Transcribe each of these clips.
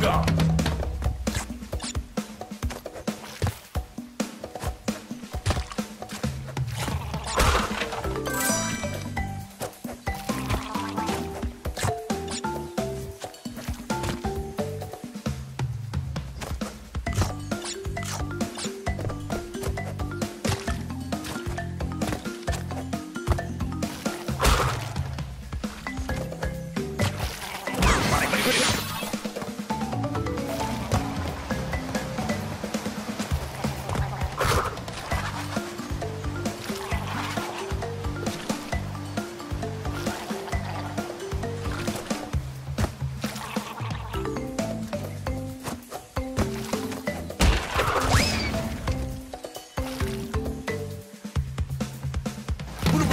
Saga!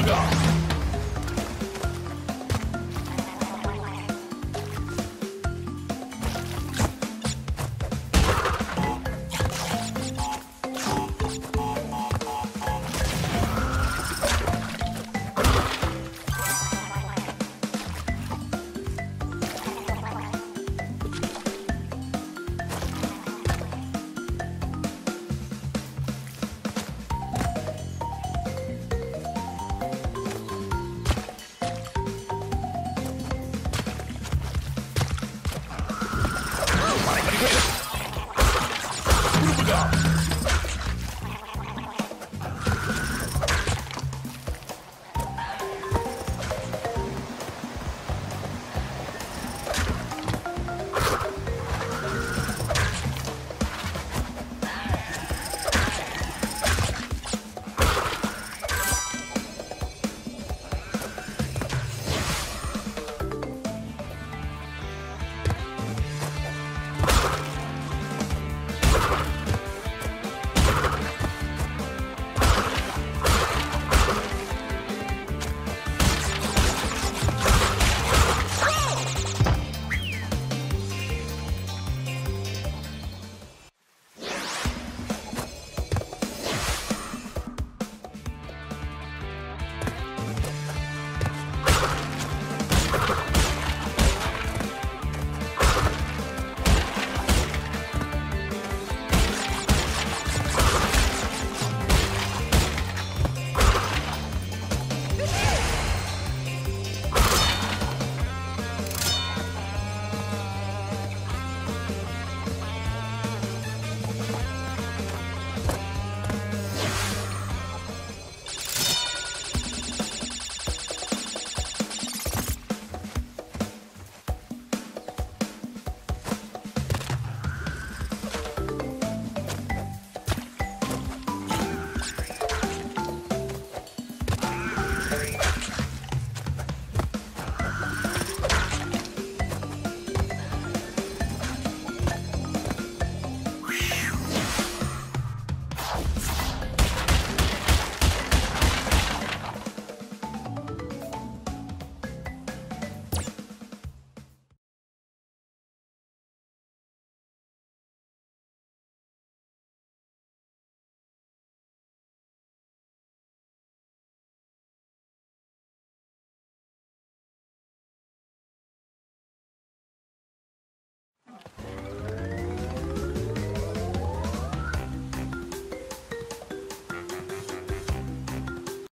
Thunder! up.